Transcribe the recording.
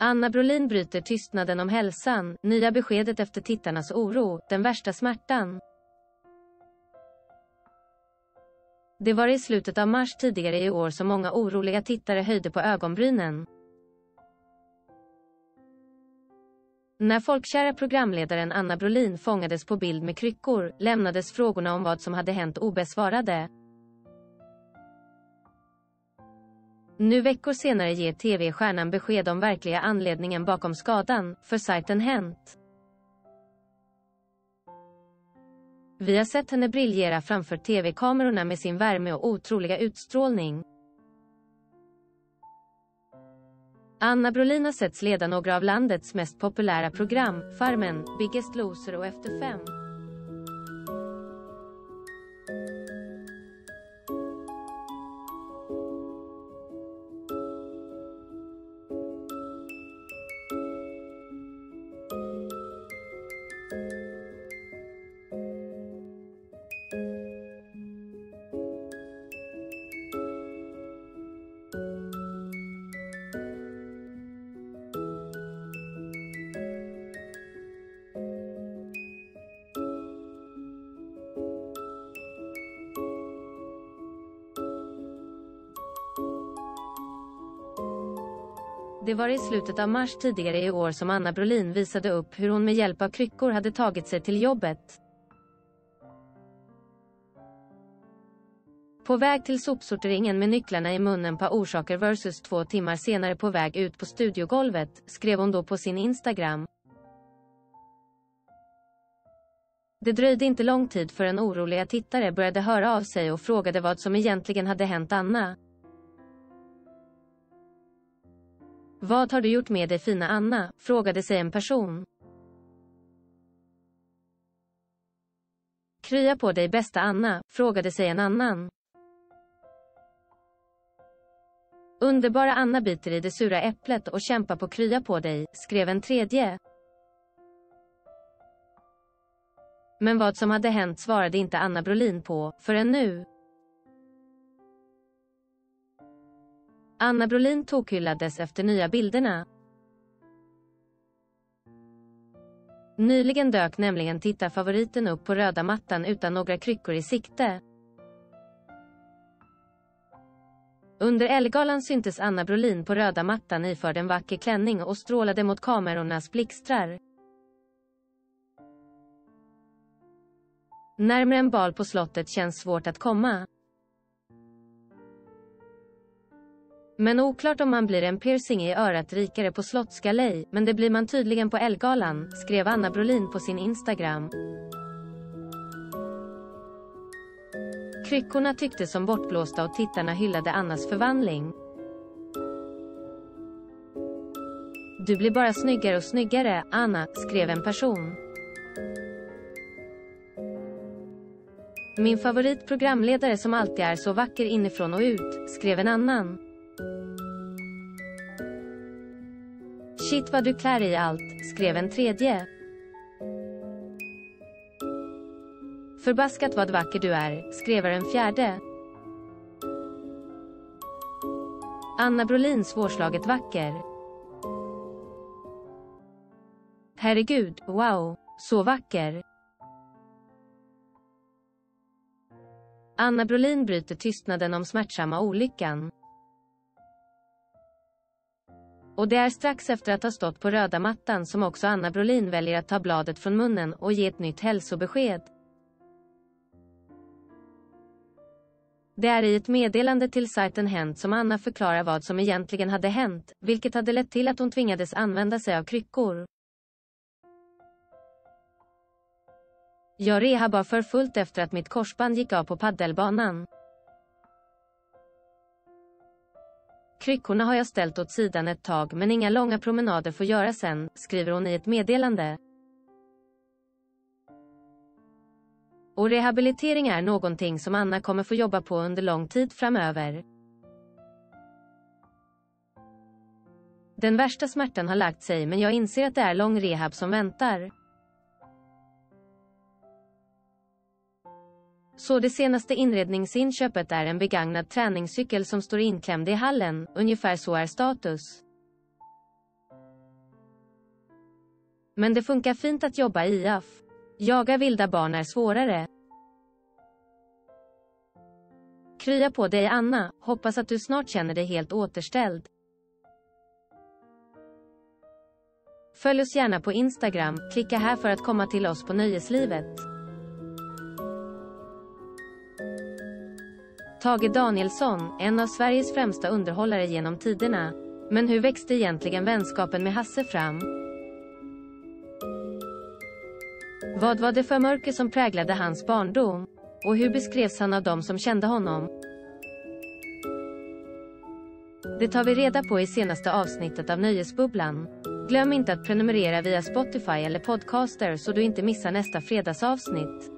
Anna Brolin bryter tystnaden om hälsan, nya beskedet efter tittarnas oro, den värsta smärtan. Det var i slutet av mars tidigare i år som många oroliga tittare höjde på ögonbrynen. När folkkära programledaren Anna Brolin fångades på bild med kryckor, lämnades frågorna om vad som hade hänt obesvarade. Nu veckor senare ger TV-stjärnan besked om verkliga anledningen bakom skadan, för sajten Hänt. Vi har sett henne briljera framför TV-kamerorna med sin värme och otroliga utstrålning. Anna Brolin har setts leda några av landets mest populära program, Farmen, Biggest Loser och Efter fem. Det var i slutet av mars tidigare i år som Anna Brolin visade upp hur hon med hjälp av kryckor hade tagit sig till jobbet. På väg till sopsorteringen med nycklarna i munnen på orsaker versus två timmar senare på väg ut på studiogolvet, skrev hon då på sin Instagram. Det dröjde inte lång tid förrän oroliga tittare började höra av sig och frågade vad som egentligen hade hänt Anna. Vad har du gjort med dig fina Anna? frågade sig en person. Krya på dig bästa Anna, frågade sig en annan. Underbara Anna biter i det sura äpplet och kämpar på krya på dig, skrev en tredje. Men vad som hade hänt svarade inte Anna Brolin på, förrän nu. Anna Brolin tokhyllades efter nya bilderna. Nyligen dök nämligen tittarfavoriten upp på röda mattan utan några kryckor i sikte. Under Ellegalan syntes Anna Brolin på röda mattan iförd en vacker klänning och strålade mot kamerornas blixtrar. Närmare en bal på slottet känns svårt att komma. Men oklart om man blir en piercing i örat rikare på slottsgalej, men det blir man tydligen på Elgalan, skrev Anna Brolin på sin Instagram. Kryckorna tycktes som bortblåsta och tittarna hyllade Annas förvandling. Du blir bara snyggare och snyggare, Anna, skrev en person. Min favoritprogramledare som alltid är så vacker inifrån och ut, skrev en annan. Shit vad du klär i allt, skrev en tredje. Förbaskat vad vacker du är, skrev en fjärde. Anna Brolin svårslaget vacker. Herregud, wow, så vacker. Anna Brolin bryter tystnaden om smärtsamma olyckan. Och det är strax efter att ha stått på röda mattan som också Anna Brolin väljer att ta bladet från munnen och ge ett nytt hälsobesked. Det är i ett meddelande till sajten Hänt som Anna förklarar vad som egentligen hade hänt, vilket hade lett till att hon tvingades använda sig av kryckor. Jag rehabar för fullt efter att mitt korsband gick av på paddelbanan. Kryckorna har jag ställt åt sidan ett tag men inga långa promenader får göras än, skriver hon i ett meddelande. Och rehabilitering är någonting som Anna kommer få jobba på under lång tid framöver. Den värsta smärtan har lagt sig men jag inser att det är lång rehab som väntar. Så det senaste inredningsinköpet är en begagnad träningscykel som står inklämd i hallen, ungefär så är status. Men det funkar fint att jobba i IAF. Jaga vilda barn är svårare. Krya på dig Anna, hoppas att du snart känner dig helt återställd. Följ oss gärna på Instagram, klicka här för att komma till oss på Nöjeslivet. Tage Danielsson, en av Sveriges främsta underhållare genom tiderna. Men hur växte egentligen vänskapen med Hasse fram? Vad var det för mörker som präglade hans barndom? Och hur beskrevs han av dem som kände honom? Det tar vi reda på i senaste avsnittet av Nöjesbubblan. Glöm inte att prenumerera via Spotify eller Podcaster så du inte missar nästa fredagsavsnitt.